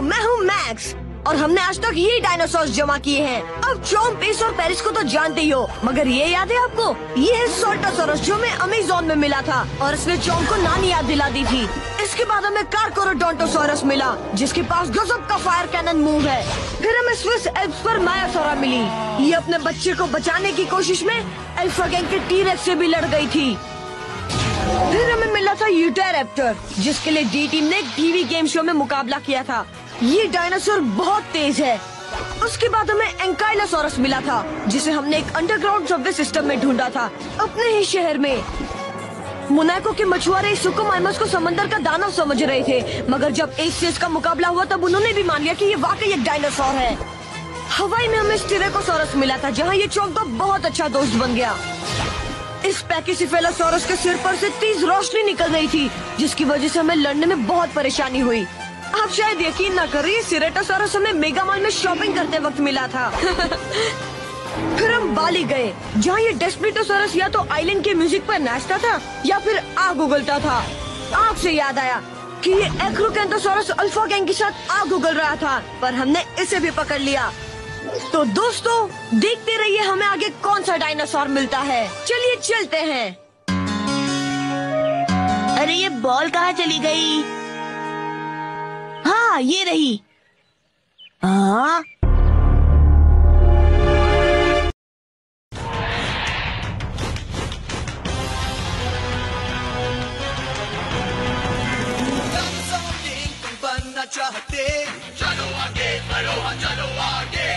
मैं हूँ मैक्स और हमने आज तक ये डायनासोर जमा किए हैं। अब चौम पेस और पेरिस को तो जानते ही हो, मगर ये याद है आपको? ये है सोल्टासोरस जो हमें अमेजोन में मिला था, और इसने चौम को नानी याद दिला दी थी। इसके बाद हमें कार्कोरोडोंटोसोरस मिला, जिसके पास गजब का फायर कैनन मूव है। फिर हमें स्विस एल्प्स पर मायासोरा मिली। ये अपने बच्चे को बचाने की कोशिश में अल्फ़ा गैंग के टीरेक्स से भी लड़ गई थी। फिर हमें मिला था यूटर यूटेरेप्टर जिसके लिए डी टीम ने टीवी गेम शो में मुकाबला किया था। ये डायनासोर बहुत तेज है। उसके बाद हमें एंकाइलोसोरस मिला था, जिसे हमने एक अंडरग्राउंड सबवे सिस्टम में ढूंढा था, अपने ही शहर में। मुनाको के मछुआरे सुकुमाइमस को समंदर का दानव समझ रहे थे, मगर जब एक से इसका मुकाबला हुआ, तब उन्होंने भी मान लिया कि ये वाकई एक डायनासोर है। हवाई में हमें स्टिरेकोसोरस मिला था, जहाँ ये चौक बहुत अच्छा दोस्त बन गया। इस पैकेसिफेलोसोरस के सिर पर से तेज रोशनी निकल रही थी, जिसकी वजह से हमें लड़ने में बहुत परेशानी हुई। आप शायद यकीन न करिए सिरेटोसोरस हमें मेगा मॉल में शॉपिंग करते वक्त मिला था। फिर हम बाली गए, जहाँ ये डेस्पिटोसोरस या तो आइलैंड के म्यूज़िक पर नाचता था, या फिर आग उगलता था। आग से याद आया कि ये एक्रोकेंटोसोरस अल्फ़ा गैंग के साथ आग उगल रहा था, पर हमने इसे भी पकड़ लिया। तो दोस्तों, देखते रहिए हमें आगे कौन सा डायनासोर मिलता है। चलिए चलते हैं। अरे, ये बॉल कहाँ चली गई? हाँ ये रही। हाँ तुम बनना चाहते चलो आगे बढ़ो हाँ चलो आगे।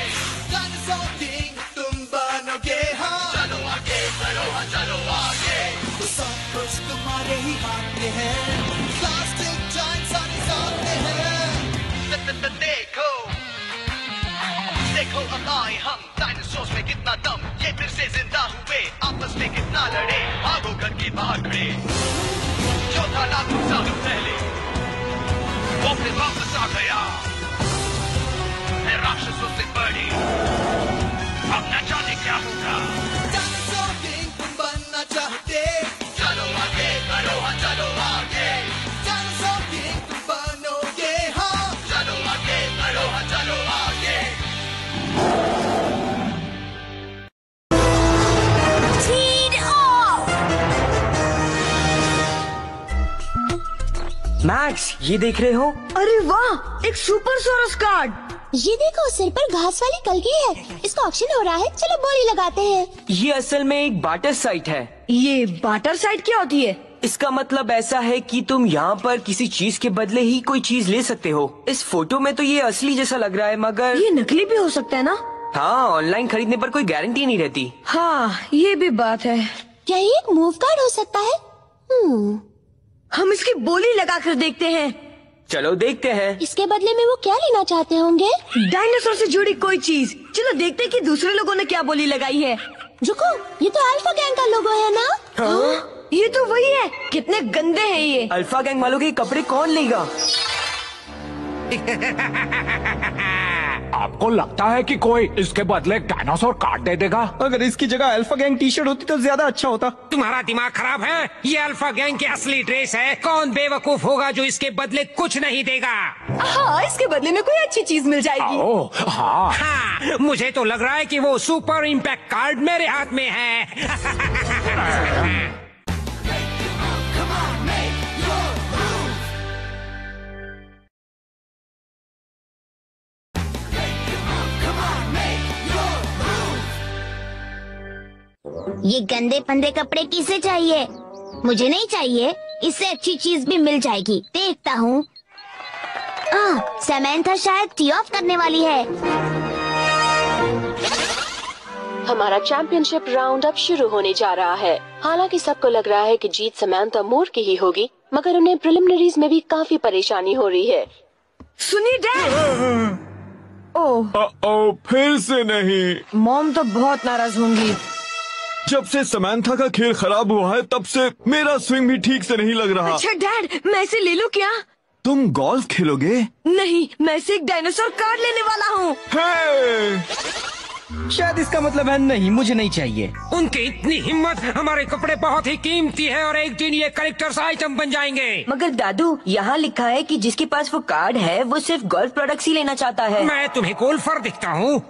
डायनासोर किंग तुम बनोगे हाँ चलो आगे बढ़ो चलो आगे तो सब कुछ तुम्हारे ही हाथ में है। है देखो देखो अब आए हम डायनासोर्स में कितना दम ये फिर से ज़िंदा हुए आपस में कितना लड़े भागो घर के बाहर खड़े जो था लाखों सालों पहले वो फिर वापस आ गया ये देख रहे हो? अरे वाह एक सुपर सोरस कार्ड। ये देखो सिर पर घास वाली कलगी है। इसका ऑक्शन हो रहा है चलो बोली लगाते हैं। ये असल में एक बाटर साइट है। ये बाटर साइट क्या होती है? इसका मतलब ऐसा है कि तुम यहाँ पर किसी चीज़ के बदले ही कोई चीज़ ले सकते हो। इस फ़ोटो में तो ये असली जैसा लग रहा है मगर ये नकली भी हो सकता है ना? हाँ ऑनलाइन खरीदने पर कोई गारंटी नहीं रहती। हाँ ये भी बात है। क्या ये एक मूव कार्ड हो सकता है? हम्म। हम इसकी बोली लगा कर देखते हैं। चलो देखते हैं। इसके बदले में वो क्या लेना चाहते होंगे? डायनासोर से जुड़ी कोई चीज़। चलो देखते हैं कि दूसरे लोगों ने क्या बोली लगाई है। रुको ये तो अल्फ़ा गैंग का लोगो है ना? हाँ? ये तो वही है। कितने गंदे हैं ये। अल्फ़ा गैंग वालों के कपड़े कौन लेगा? आपको लगता है कि कोई इसके बदले डायनासोर काट दे देगा? अगर इसकी जगह अल्फ़ा गैंग टी शर्ट होती तो ज़्यादा अच्छा होता। तुम्हारा दिमाग खराब है? ये अल्फ़ा गैंग की असली ड्रेस है। कौन बेवकूफ़ होगा जो इसके बदले कुछ नहीं देगा? हाँ इसके बदले में कोई अच्छी चीज़ मिल जाएगी। ओ हाँ। हाँ मुझे तो लग रहा है कि वो सुपर इम्पैक्ट कार्ड मेरे हाथ में है। ये गंदे पंदे कपड़े किसे चाहिए? मुझे नहीं चाहिए। इससे अच्छी चीज़ भी मिल जाएगी। देखता हूँ। सैमेंथा शायद टी ऑफ़ करने वाली है। हमारा चैंपियनशिप राउंड अब शुरू होने जा रहा है। हालाँकि सबको लग रहा है कि जीत समैंथा मोर की ही होगी मगर उन्हें प्रिलिमिनरीज में भी काफ़ी परेशानी हो रही है। सुनिए डैड? ओह। फिर से नहीं। मॉम तो बहुत नाराज़ होंगी। जब से समांथा का खेल खराब हुआ है तब से मेरा स्विंग भी ठीक से नहीं लग रहा। अच्छा डैड मैं इसे ले लूँ क्या? तुम गोल्फ खेलोगे? नहीं मैं इसे एक डायनासोर कार्ड लेने वाला हूँ। शायद इसका मतलब है नहीं मुझे नहीं चाहिए। उनकी इतनी हिम्मत हमारे कपड़े बहुत ही कीमती है और एक दिन ये कलेक्टर्स आइटम बन जाएँगे। मगर दादू यहाँ लिखा है कि जिसके पास वो कार्ड है वो सिर्फ़ गोल्फ प्रोडक्ट्स ही लेना चाहता है। मैं तुम्हें गोल्फर दिखता हूँ।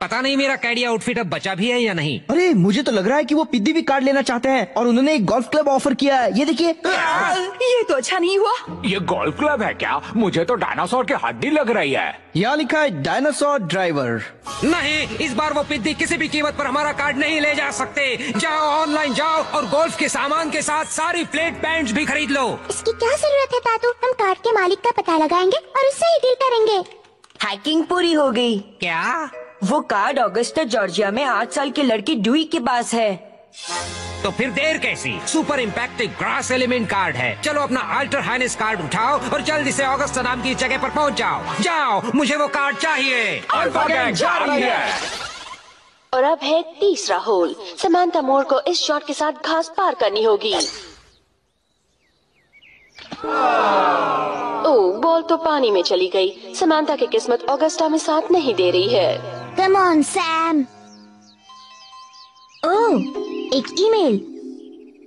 पता नहीं मेरा कैडी आउटफिट अब बचा भी है या नहीं। अरे मुझे तो लग रहा है कि वो पिद्दी भी कार्ड लेना चाहते हैं और उन्होंने एक गोल्फ क्लब ऑफ़र किया है। ये देखिए। ये तो अच्छा नहीं हुआ। ये गोल्फ क्लब है क्या? मुझे तो डायनासोर की हड्डी लग रही है। यहाँ लिखा है डायनासोर ड्राइवर नहीं इस बार वो पिद्दी किसी भी कीमत पर हमारा कार्ड नहीं ले जा सकते। जाओ ऑनलाइन जाओ और गोल्फ के सामान के साथ सारी प्लेट पैंट भी खरीद लो। इसकी क्या ज़रूरत है दादू हम कार्ड के मालिक का पता लगाएँगे और उससे ही डील करेंगे। हैकिंग पूरी हो गई। क्या? वो कार्ड ऑगस्टा जॉर्जिया में आठ साल के लड़की डुई के पास है। तो फिर देर कैसी? Super impact grass element card है। चलो अपना अल्टर हाइनेस कार्ड उठाओ और जल्दी से अगस्त नाम की जगह पर पहुँच जाओ। जाओ मुझे वो कार्ड चाहिए। अल्फ़ा गैंग जा रही है। और अब है तीसरा होल समानता मोर को इस शॉट के साथ घास पार करनी होगी। ओ बॉल तो पानी में चली गई। समानता की किस्मत ऑगस्टा में साथ नहीं दे रही है। कम on, Sam. ओह एक ईमेल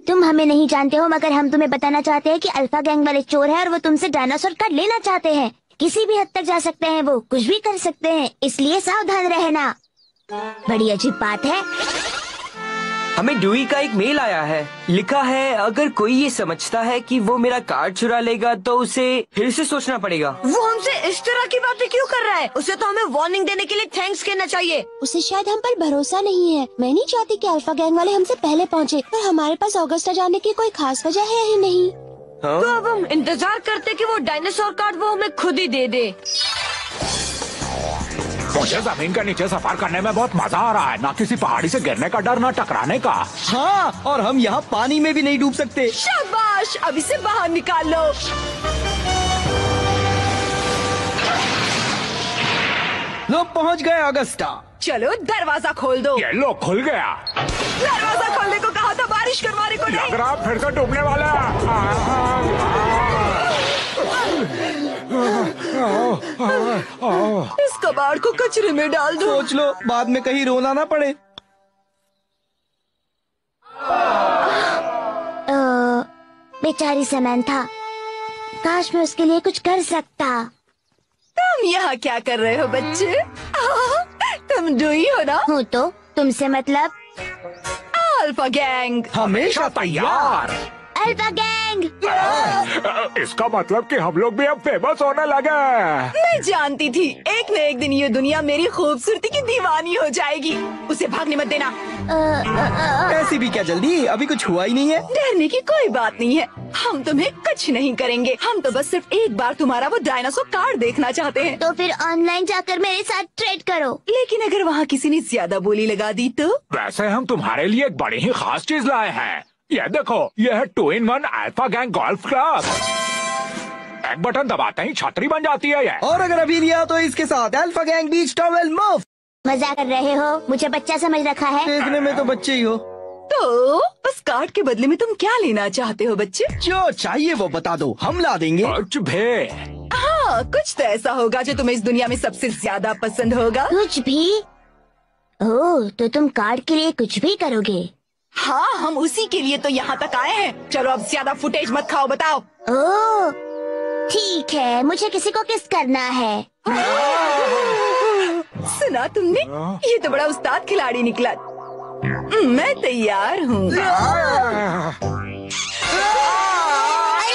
तुम हमें नहीं जानते हो मगर हम तुम्हें बताना चाहते हैं कि अल्फ़ा गैंग वाले चोर हैं और वो तुमसे डायनासोर का लेना चाहते हैं। किसी भी हद तक जा सकते हैं वो कुछ भी कर सकते हैं इसलिए सावधान रहना। बड़ी अजीब बात है। हमें डुई का एक मेल आया है। लिखा है अगर कोई ये समझता है कि वो मेरा कार्ड चुरा लेगा तो उसे फिर से सोचना पड़ेगा। वो हमसे इस तरह की बातें क्यों कर रहा है? उसे तो हमें वार्निंग देने के लिए थैंक्स कहना चाहिए। उसे शायद हम पर भरोसा नहीं है। मैं नहीं चाहती कि अल्फ़ा गैंग वाले हमसे पहले पहुँचे पर हमारे पास ऑगस्टा जाने की कोई खास वजह है ही नहीं। तो अब हम इंतज़ार करते कि वो डायनासोर कार्ड वो हमें खुद ही दे दे। मुझे ज़मीन के नीचे सफ़र करने में बहुत मज़ा आ रहा है? ना किसी पहाड़ी से गिरने का डर ना टकराने का। हाँ और हम यहाँ पानी में भी नहीं डूब सकते। शाबाश! अब इसे बाहर निकाल लो। लोग पहुँच गए अगस्टा। चलो दरवाज़ा खोल दो। ये लो खुल गया। दरवाज़ा खोलने को कहा था बारिश करवाने को लग रहा फिर से डूबने वाला। आ, आ, आ, आ, इस कबाड़ को कचरे में डाल दो। सोच लो बाद में कहीं रोना ना पड़े। बेचारी समैंथा काश मैं उसके लिए कुछ कर सकता। तुम यहाँ क्या कर रहे हो बच्चे? तुम डुई हो ना? हूँ तो तुमसे मतलब? Alpha gang. हमेशा तैयार। Alpha gang. इसका मतलब कि हम लोग भी अब फ़ेमस होने लगे मैं जानती थी। एक न एक दिन ये दुनिया मेरी खूबसूरती की दीवानी हो जाएगी। उसे भागने मत देना। ऐसी भी क्या जल्दी? अभी कुछ हुआ ही नहीं है। डरने की कोई बात नहीं है। हम तुम्हें कुछ नहीं करेंगे। हम तो बस सिर्फ़ एक बार तुम्हारा वो डायनासोर कार्ड देखना चाहते हैं। तो फिर ऑनलाइन जाकर मेरे साथ ट्रेड करो। लेकिन अगर वहाँ किसी ने ज़्यादा बोली लगा दी तो? वैसे हम तुम्हारे लिए एक बड़ी ही खास चीज़ लाए हैं। ये देखो ये है two in one alpha gang golf club एक बटन दबाते ही छतरी बन जाती है ये और अगर अभी लिया तो इसके साथ अल्फ़ा गैंग बीच टॉवेल मुफ़्त मज़ाक कर रहे हो? मुझे बच्चा समझ रखा है। देखने में तो बच्चे ही हो। तो उस कार्ड के बदले में तुम क्या लेना चाहते हो बच्चे? जो चाहिए वो बता दो हम ला देंगे। कुछ भी। हाँ कुछ तो ऐसा होगा जो तुम्हें इस दुनिया में सबसे ज़्यादा पसंद होगा। कुछ भी? ओह तो तुम कार्ड के लिए कुछ भी करोगे। हाँ हम उसी के लिए तो यहाँ तक आए हैं। चलो अब ज़्यादा फुटेज मत खाओ बताओ। ओह ठीक है मुझे किसी को किस करना है। सुना तुमने? ये तो बड़ा उस्ताद खिलाड़ी निकला। मैं तैयार हूँ। अरे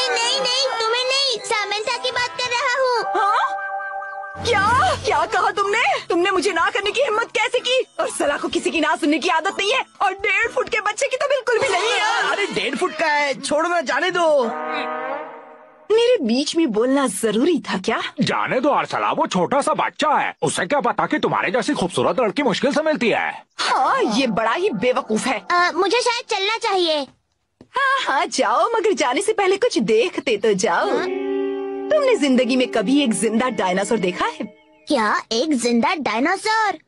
नहीं नहीं तुम्हें नहीं सामंता की बात कर रहा हूँ। हाँ? क्या? क्या कहा तुमने? तुमने मुझे ना करने की हिम्मत कैसे की? और सलाह को किसी की ना सुनने की आदत नहीं है। और डेढ़ फुट के बच्चे की तो बिल्कुल भी नहीं है। अरे डेढ़ फुट का है। छोड़ो ना जाने दो। मेरे बीच में बोलना ज़रूरी था क्या? जाने दो अरसला वो छोटा सा बच्चा है। उसे क्या पता कि तुम्हारे जैसी खूबसूरत लड़की मुश्किल से मिलती है? हाँ ये बड़ा ही बेवकूफ़ है। अ, मुझे शायद चलना चाहिए। हाँ हाँ जाओ मगर जाने से पहले कुछ देखते तो जाओ। तुमने ज़िंदगी में कभी एक ज़िंदा डायनासोर देखा है? क्या? एक ज़िंदा डायनासोर?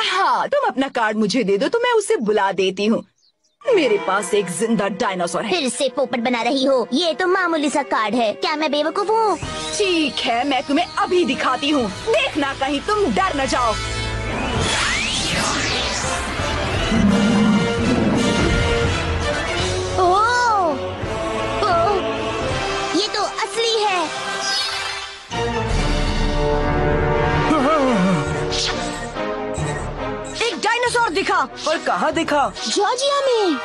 हाँ तुम अपना कार्ड मुझे दे दो तो मैं उसे बुला देती हूँ। मेरे पास एक ज़िंदा डायनासोर है। फिर से पोपट बना रही हो। ये तो मामूली सा कार्ड है। क्या मैं बेवकूफ़ हूँ? ठीक है मैं तुम्हें अभी दिखाती हूँ। देखना कहीं तुम डर न जाओ। दिखा पर कहाँ दिखा? जॉर्जिया में।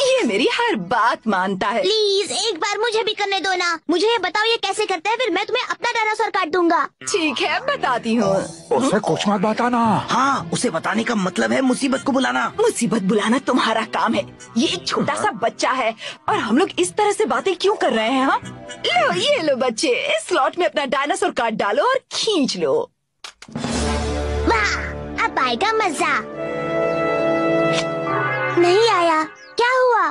ये मेरी हर बात मानता है। प्लीज़ एक बार मुझे भी करने दो ना। मुझे ये बताओ ये कैसे करते हैं? फिर मैं तुम्हें अपना डायनासोर काट दूँगा। ठीक है बताती हूँ। उसे कुछ मत बताना। हाँ उसे बताने का मतलब है मुसीबत को बुलाना। मुसीबत बुलाना तुम्हारा काम है। ये एक छोटा सा बच्चा है। और हम लोग इस तरह से बातें क्यों कर रहे हैं हाँ? लो ये लो बच्चे इस स्लॉट में अपना डायनासोर काट डालो और खींच लो। अब आएगा मज़ा। नहीं आया। क्या हुआ?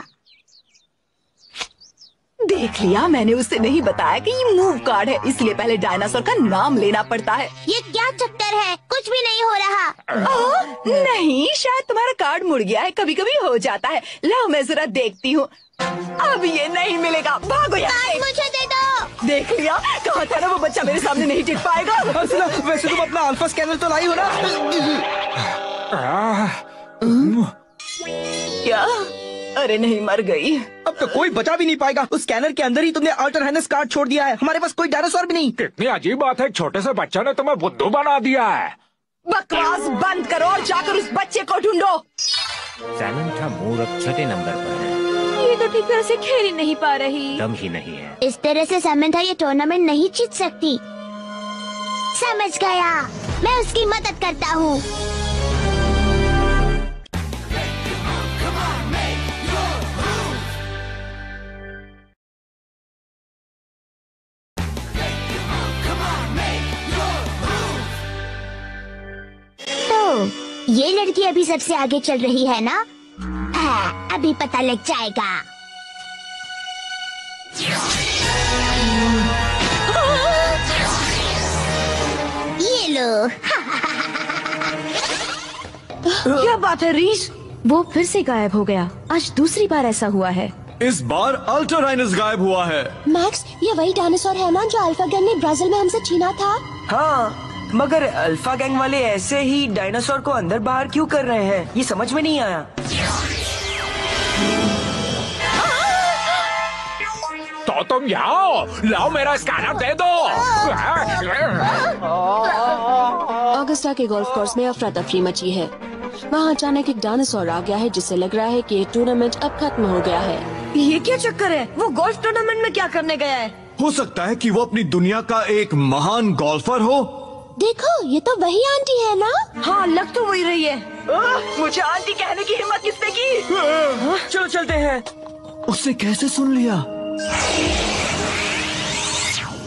देख लिया मैंने उसे नहीं बताया कि ये मूव कार्ड है। इसलिए पहले डायनासोर का नाम लेना पड़ता है। ये क्या चक्कर है? कुछ भी नहीं हो रहा। आ, नहीं शायद तुम्हारा कार्ड मुड़ गया है। कभी कभी हो जाता है। लो मैं जरा देखती हूँ। अब ये नहीं मिलेगा। भागो यहाँ मुझे दे दो। देख लिया कहा था ना वो बच्चा मेरे सामने नहीं टिक पाएगा? अर्चना वैसे तुम अपना अल्फ़ा स्कैनर तो लाई हो ना? क्या? अरे नहीं मर गई। अब तो कोई बचा भी नहीं पाएगा। उस स्कैनर के अंदर ही तुमने अल्टर हैनस कार्ड छोड़ दिया है। हमारे पास कोई डायनासोर भी नहीं। कितनी अजीब बात है छोटे से बच्चे ने तुम्हें बुद्धू बना दिया है। बकवास बंद करो और जाकर उस बच्चे को ढूंढो। सैमंथा मूर अब छठे नंबर पर है। ये तो ठीक तरह से खेल ही नहीं पा रही। दम ही नहीं है। इस तरह से समन्था ये टूर्नामेंट नहीं जीत सकती। समझ गया। मैं उसकी मदद करता हूँ। तो ये लड़की अभी सबसे आगे चल रही है ना? अभी पता लग जाएगा। ये लो। क्या बात है रीस? वो फिर से गायब हो गया। आज दूसरी बार ऐसा हुआ है। इस बार अल्टराइनस गायब हुआ है। मैक्स ये वही डायनासोर है ना जो अल्फ़ा गैंग ने ब्राज़ील में हमसे छीना था? हाँ मगर अल्फ़ा गैंग वाले ऐसे ही डायनासोर को अंदर बाहर क्यों कर रहे हैं? ये समझ में नहीं आया। तुम यहाँ आओ लाओ मेरा स्कैनर दे दो ऑगस्टा के गोल्फ कोर्स में अफरा तफरी मची है। वहाँ अचानक एक डायनासोर आ गया है जिससे लग रहा है कि ये टूर्नामेंट अब खत्म हो गया है। ये क्या चक्कर है? वो गोल्फ टूर्नामेंट में क्या करने गया है? हो सकता है कि वो अपनी दुनिया का एक महान गोल्फर हो। देखो ये तो वही आंटी है ना? हाँ लग तो वही रही है। आह, मुझे आंटी कहने की हिम्मत किसने की? आ, चलो चलते हैं। उसने कैसे सुन लिया?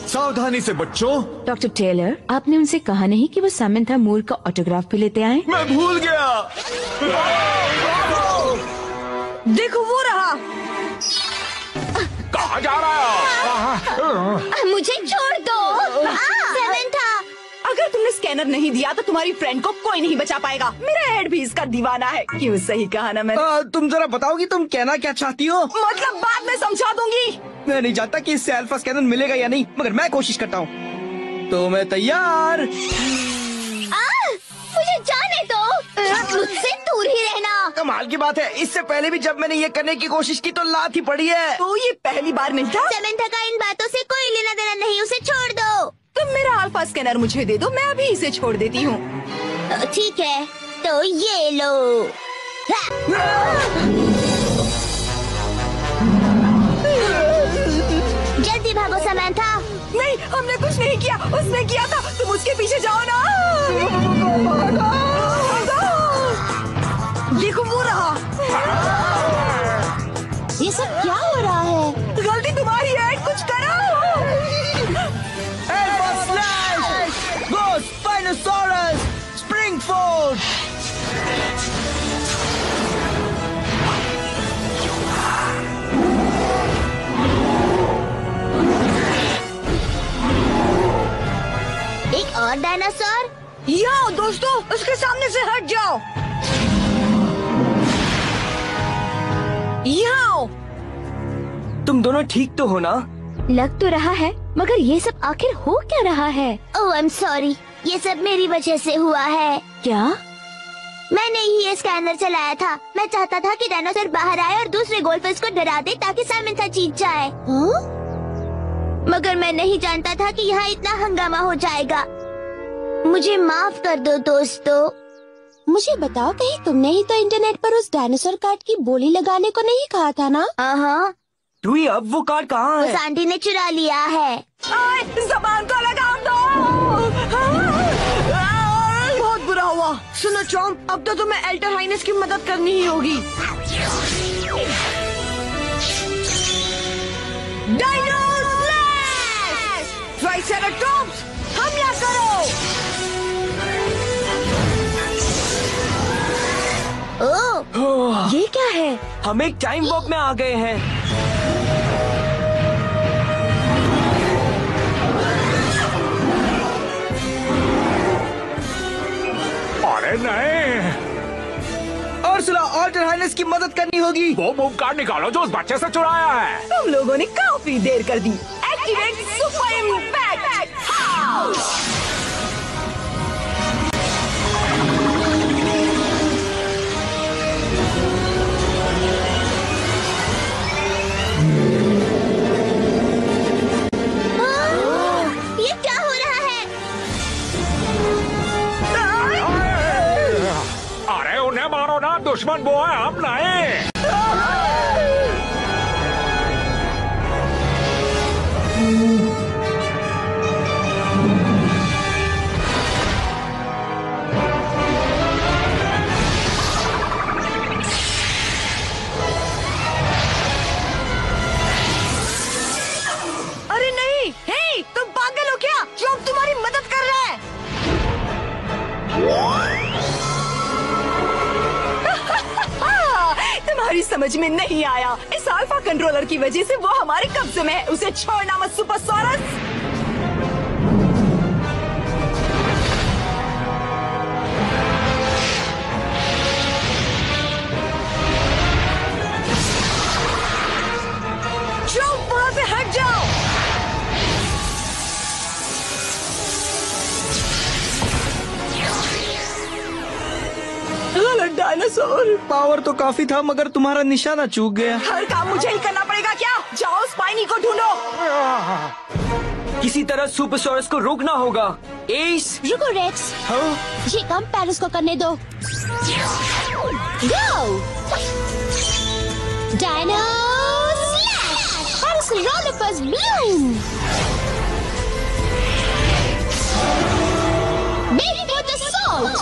सावधानी से बच्चों। डॉक्टर टेलर आपने उनसे कहा नहीं कि वो सामंथा मूर का ऑटोग्राफ भी लेते आए? मैं भूल गया। देखो वो रहा। कहा जा रहा है? मुझे छोड़ दो। सेवेंथा अगर तुमने स्कैनर नहीं दिया तो तुम्हारी फ्रेंड को कोई नहीं बचा पाएगा। मेरा हेड भी इसका दीवाना है। क्यों सही कहा ना मैंने? आ, तुम जरा बताओगी तुम कहना क्या चाहती हो? मतलब बाद में समझा दूँगी। मैं नहीं जानता कि इससे अल्फ़ा स्कैनर मिलेगा या नहीं मगर मैं कोशिश करता हूँ। तो मैं तैयार। मुझे जाने दो। मुझसे दूर ही रहना। कमाल की बात है। इससे पहले भी जब मैंने ये करने की कोशिश की तो लात ही पड़ी है। तो ये पहली बार नहीं था का इन बातों से कोई लेना देना नहीं उसे छोड़ दो। तुम मेरा अल्फ़ा स्कैनर मुझे दे दो मैं अभी इसे छोड़ देती हूँ। ठीक है तो ये लो। जल्दी भागो समंथा नहीं हमने कुछ नहीं किया उसने किया था। तुम उसके पीछे जाओ ना। देखो वो रहा। और डायनासोर। यहाँ दोस्तों उसके सामने से हट जाओ। यहाँ तुम दोनों ठीक तो हो ना? लग तो रहा है मगर ये सब आखिर हो क्या रहा है? ओह आई एम सॉरी ये सब मेरी वजह से हुआ है। क्या? मैंने ही ये स्कैनर चलाया था। मैं चाहता था कि डायनासोर बाहर आए और दूसरे गोल्फर्स को डरा दे ताकि साइमंथा जीत जाए। मगर मैं नहीं जानता था कि यहाँ इतना हंगामा हो जाएगा। मुझे माफ़ कर दो दोस्तों। मुझे बताओ कहीं तुमने ही तो इंटरनेट पर उस डायनासोर कार्ड की बोली लगाने को नहीं कहा था ना? हाँ डुई अब वो कार्ड कहाँ उस है आंटी ने चुरा लिया है। आए, जबान को लगाम दो। बहुत बुरा हुआ। सुनो चौम अब तो तुम्हें एल्टर हाइनेस की मदद करनी ही होगी। डायनो स्लैश ट्राइसेराटॉप्स हमला करो। हम एक टाइम वॉक में आ गए हैं। अरे नहीं। और ऑल्टर हाइनेस की मदद करनी होगी। वो मूव कार्ड निकालो जो उस बच्चे से चुराया है। तुम लोगों ने काफ़ी देर कर दी। एक्टिवेट सुपर इम्पैक्ट दुश्मन वो है हम नहीं। समझ में नहीं आया। इस अल्फ़ा कंट्रोलर की वजह से वो हमारे कब्जे में है। उसे छोड़ना मत सुपर सोरस डायनासोर पावर तो काफ़ी था मगर तुम्हारा निशाना चूक गया। हर काम मुझे ही करना पड़ेगा क्या? जाओ स्पाइनी को ढूंढो। किसी तरह सुपर सोरस को रोकना होगा। एस रुको रेक्स ये काम पेरिस को करने दो। Go dino slash bloom with the salt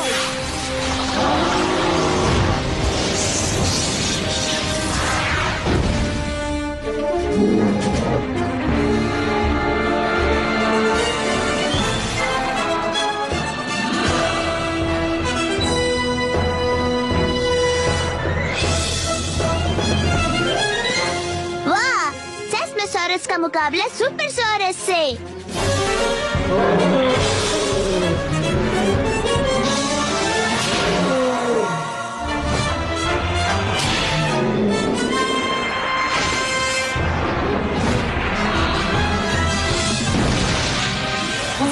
seismosaurus का मुकाबला सुपर सोरस से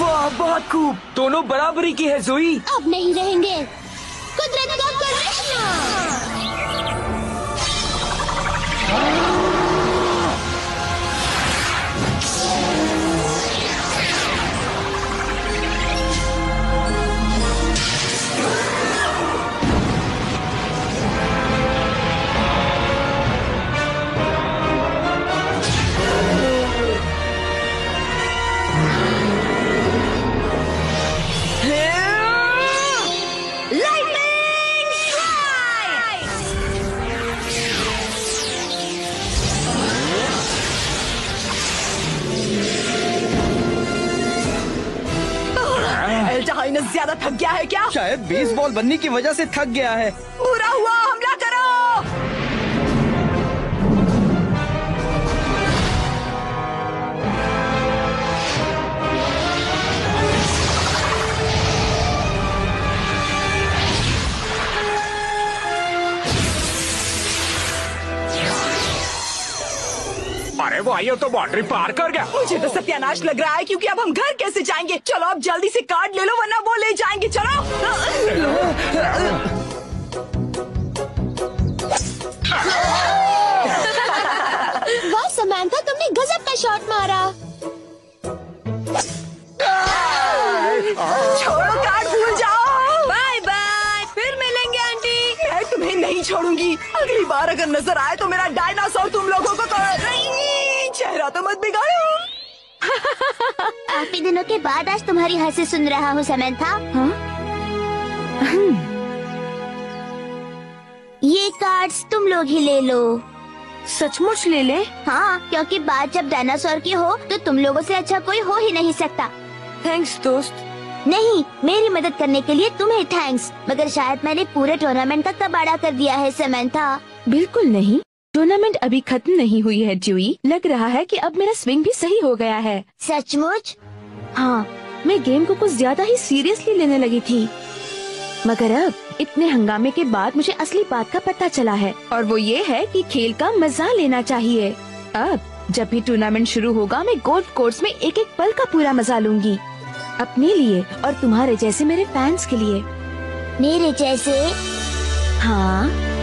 वाह बहुत खूब दोनों बराबरी की है जोई अब नहीं रहेंगे। कुदरत का करिश्मा। ज़्यादा थक गया है क्या? शायद बेस बॉल बनने की वजह से थक गया है। पूरा हुआ हमला करो! अरे वो ये तो बाउंड्री पार कर गया। मुझे तो सत्यानाश लग रहा है क्योंकि अब हम घर कैसे जाएँगे? चलो अब जल्दी से कार्ड ले लो वरना वो वाह समैंथा तुमने गजब का शॉट मारा। छोड़ो कार्ड भूल जाओ। बाय बाय फिर मिलेंगे आंटी। मैं तुम्हें नहीं छोड़ूँगी। अगली बार अगर नज़र आए तो मेरा डायनासोर तुम लोगों को नहीं, चेहरा तो मत बिगाड़ो। काफ़ी दिनों के बाद आज तुम्हारी हँसी सुन रहा हूँ समंथा हाँ? ये कार्ड्स तुम लोग ही ले लो। सचमुच ले ले? हाँ क्योंकि बात जब डायनासोर की हो तो तुम लोगों से अच्छा कोई हो ही नहीं सकता। थैंक्स दोस्त। नहीं मेरी मदद करने के लिए तुम्हें थैंक्स मगर शायद मैंने पूरे टूर्नामेंट का कबाड़ा कर दिया है समंथा बिल्कुल नहीं। टूर्नामेंट अभी खत्म नहीं हुई है ड्यूई लग रहा है कि अब मेरा स्विंग भी सही हो गया है। सचमुच? हाँ मैं गेम को कुछ ज़्यादा ही सीरियसली लेने लगी थी। मगर अब इतने हंगामे के बाद मुझे असली बात का पता चला है और वो ये है कि खेल का मज़ा लेना चाहिए। अब जब भी टूर्नामेंट शुरू होगा मैं गोल्फ कोर्स में एक एक पल का पूरा मज़ा लूँगी। अपने लिए और तुम्हारे जैसे मेरे फैंस के लिए। मेरे जैसे? हाँ।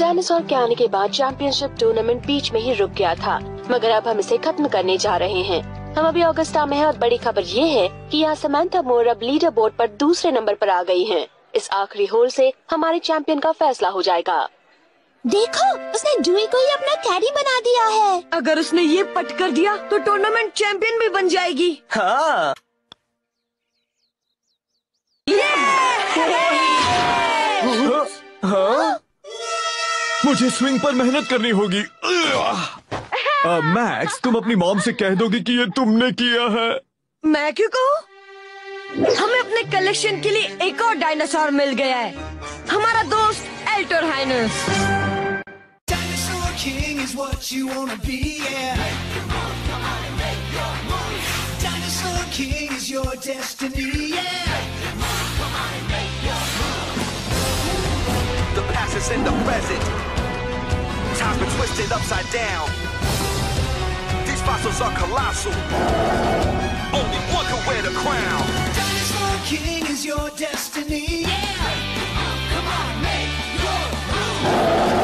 डायनासोर के आने के बाद चैंपियनशिप टूर्नामेंट बीच में ही रुक गया था मगर अब हम इसे खत्म करने जा रहे हैं। हम अभी अगस्ता में हैं और बड़ी खबर ये है कि यहाँ समांथा मोर अब लीडर बोर्ड पर दूसरे नंबर पर आ गई हैं। इस आखिरी होल से हमारे चैंपियन का फैसला हो जाएगा। देखो उसने जूई को ही अपना कैडी बना दिया है। अगर उसने ये पट कर दिया तो टूर्नामेंट चैंपियन भी बन जाएगी। हाँ। हाँ। मुझे स्विंग पर मेहनत करनी होगी मैक्स तुम अपनी मॉम से कह दोगे कि ये तुमने किया है मैं क्यों कहूँ हमें अपने कलेक्शन के लिए एक और डायनासोर मिल गया है हमारा दोस्त एल्टर हाइनस King is what you wanna be, yeah. Dinosaur King is your destiny, yeah. The past is in the present. Time been twisted upside down. These fossils are colossal. Only one can wear the crown. Dinosaur King is your destiny. Yeah! Oh, come on, make your move!